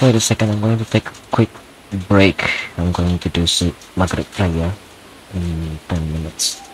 Wait a second, I'm going to take a quick break. I'm going to do some Maghrib prayer in 10 minutes.